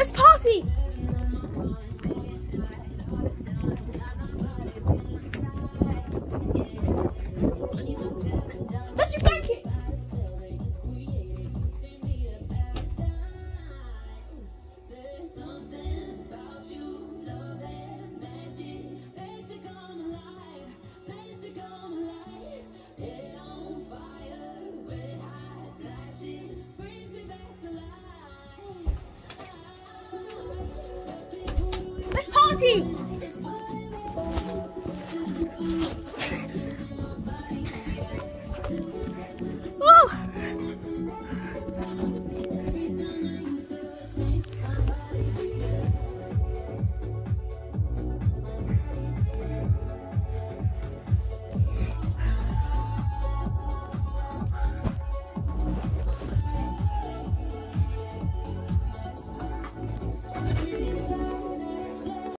Let's party! Let's blanket! Let's party!